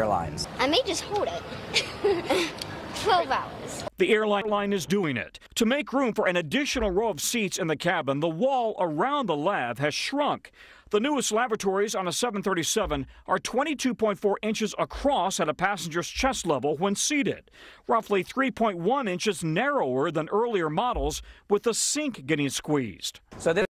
Airlines. I may just hold it. 12 hours. The airline line is doing it. To make room for an additional row of seats in the cabin, the wall around the lav has shrunk. The newest lavatories on a 737 are 22.4 inches across at a passenger's chest level when seated, roughly 3.1 inches narrower than earlier models, with the sink getting squeezed. So